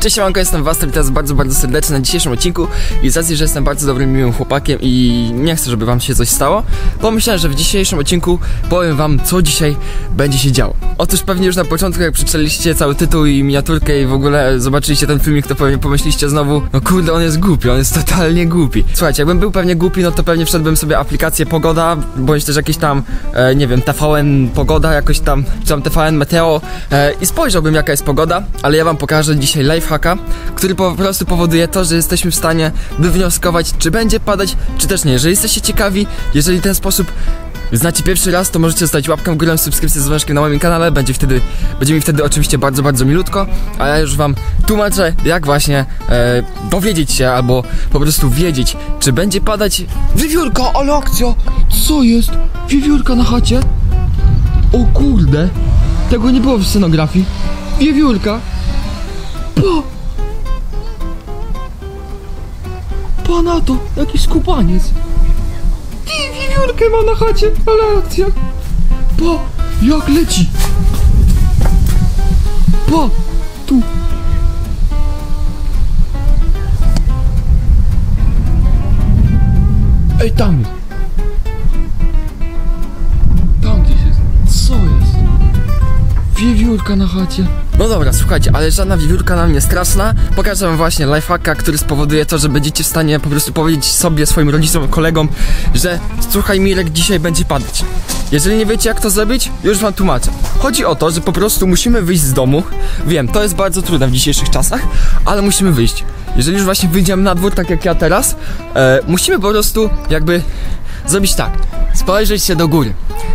Cześć, siemanko, jestem Was, witam was bardzo, bardzo serdecznie na dzisiejszym odcinku i z racji, że jestem bardzo dobrym, miłym chłopakiem i nie chcę, żeby Wam się coś stało, pomyślałem, że w dzisiejszym odcinku powiem Wam, co dzisiaj będzie się działo. Otóż pewnie już na początku, jak przeczytaliście cały tytuł i miniaturkę i w ogóle zobaczyliście ten filmik, to pewnie pomyśliście znowu, no kurde, on jest głupi, on jest totalnie głupi. Słuchajcie, jakbym był pewnie głupi, no to pewnie wszedłbym sobie aplikację Pogoda, bądź też jakieś tam, e, nie wiem, TVN Pogoda, jakoś tam, czy tam TVN Meteo e, i spojrzałbym jaka jest pogoda, ale ja Wam pokażę dzisiaj lifehacka, który po prostu powoduje to, że jesteśmy w stanie wywnioskować, czy będzie padać, czy też nie. Jeżeli jesteście ciekawi, jeżeli ten sposób znacie pierwszy raz, to możecie zostawić łapkę w górę, subskrypcję z dzwoneczkiem na moim kanale, będzie wtedy, będzie mi wtedy oczywiście bardzo, bardzo milutko, a ja już wam tłumaczę, jak właśnie e, dowiedzieć się, albo po prostu wiedzieć, czy będzie padać. Wiewiórka, ale akcja, co jest? Wiewiórka na chacie? O kurde, tego nie było w scenografii, wiewiórka, po! Pana to, jakiś skupaniec. Ty, wiewiórkę ma na chacie, ale akcja. Pa, jak leci. Pa, tu. Ej, tam jest. Wiewiórka na chacie. No dobra, słuchajcie, ale żadna wiewiórka nam nie straszna. Pokażę wam właśnie lifehacka, który spowoduje to, że będziecie w stanie po prostu powiedzieć sobie, swoim rodzicom, kolegom, że słuchaj Mirek, dzisiaj będzie padać. Jeżeli nie wiecie jak to zrobić, już wam tłumaczę. Chodzi o to, że po prostu musimy wyjść z domu. Wiem, to jest bardzo trudne w dzisiejszych czasach, ale musimy wyjść. Jeżeli już właśnie wyjdziemy na dwór, tak jak ja teraz, e, musimy po prostu jakby zrobić tak. Spojrzeć się do góry.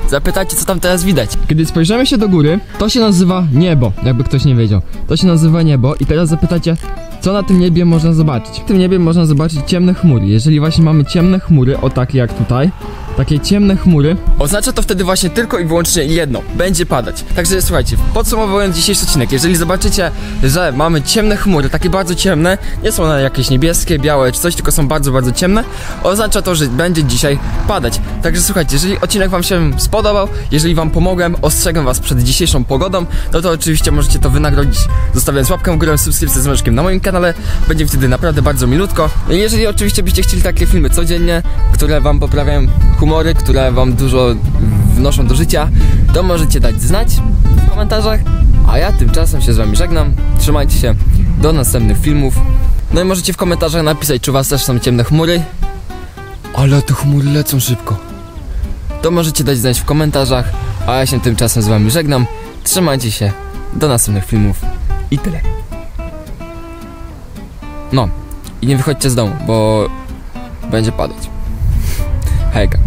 Zapytajcie, co tam teraz widać. Kiedy spojrzymy się do góry, to się nazywa niebo, jakby ktoś nie wiedział. To się nazywa niebo i teraz zapytacie, co na tym niebie można zobaczyć. W tym niebie można zobaczyć ciemne chmury. Jeżeli właśnie mamy ciemne chmury, o takie jak tutaj, takie ciemne chmury, oznacza to wtedy właśnie tylko i wyłącznie jedno, będzie padać. Także słuchajcie, podsumowując dzisiejszy odcinek, jeżeli zobaczycie, że mamy ciemne chmury, takie bardzo ciemne, nie są one jakieś niebieskie, białe czy coś, tylko są bardzo, bardzo ciemne, oznacza to, że będzie dzisiaj padać. Także słuchajcie, jeżeli odcinek wam się spodobał, jeżeli wam pomogłem, ostrzegam was przed dzisiejszą pogodą, no to oczywiście możecie to wynagrodzić zostawiając łapkę w górę, subskrypcję z mężkiem na moim kanale, będzie wtedy naprawdę bardzo milutko. Jeżeli oczywiście byście chcieli takie filmy codziennie, które wam poprawiają humory, które wam dużo wnoszą do życia, to możecie dać znać w komentarzach. A ja tymczasem się z wami żegnam. Trzymajcie się do następnych filmów. No i możecie w komentarzach napisać, czy was też są ciemne chmury. Ale te chmury lecą szybko. To możecie dać znać w komentarzach. A ja się tymczasem z wami żegnam. Trzymajcie się. Do następnych filmów. I tyle. No. I nie wychodźcie z domu, bo będzie padać. Hejka.